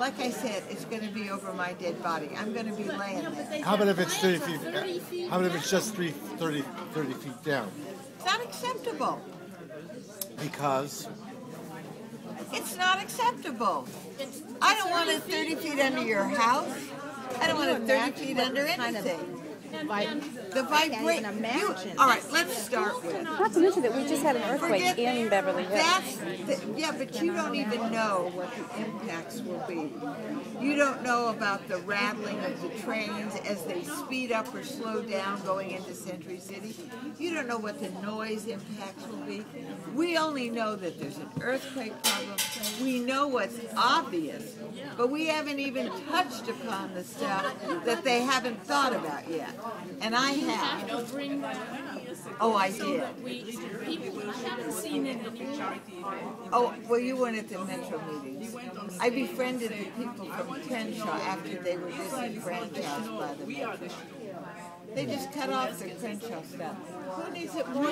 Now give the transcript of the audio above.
like I said, it's going to be over my dead body. I'm going to be laying there. How about if it's 30 uh, feet? How about if it's just three, 30, 30 feet down? It's not acceptable. Because It's not acceptable. I don't want it 30 feet under your house. I don't want it 30 feet under anything. The vibration. imagine. All right, let's start with. Not to mention that we just had an earthquake Forget in Beverly Hills. The, yeah, but you don't even know what the impacts will be. You don't know about the rattling of the trains as they speed up or slow down going into Century City. You don't know what the noise impacts will be. We only know that there's an earthquake problem. We know what's obvious, but we haven't even touched upon the stuff that they haven't thought about yet. And I have. bring Oh, I did. that we people haven't seen it. Oh, well, you weren't at the Metro meetings. I befriended the people from Crenshaw after they were disenfranchised by the Metro. They just cut off the Crenshaw stuff. Who needs it more